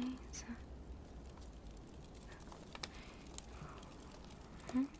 Hmm? Hmm?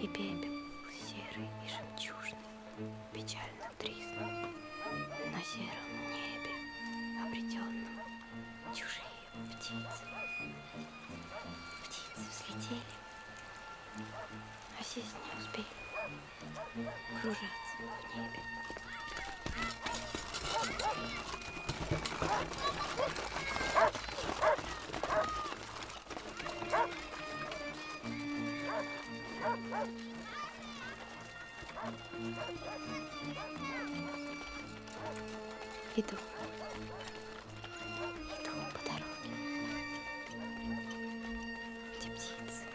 И пепел серый и жемчужный печально триснул. На сером небе обретенном чужие птицы. Птицы взлетели, а сесть не успели кружатся в небе. Иду. Иду по дороге. Где птицы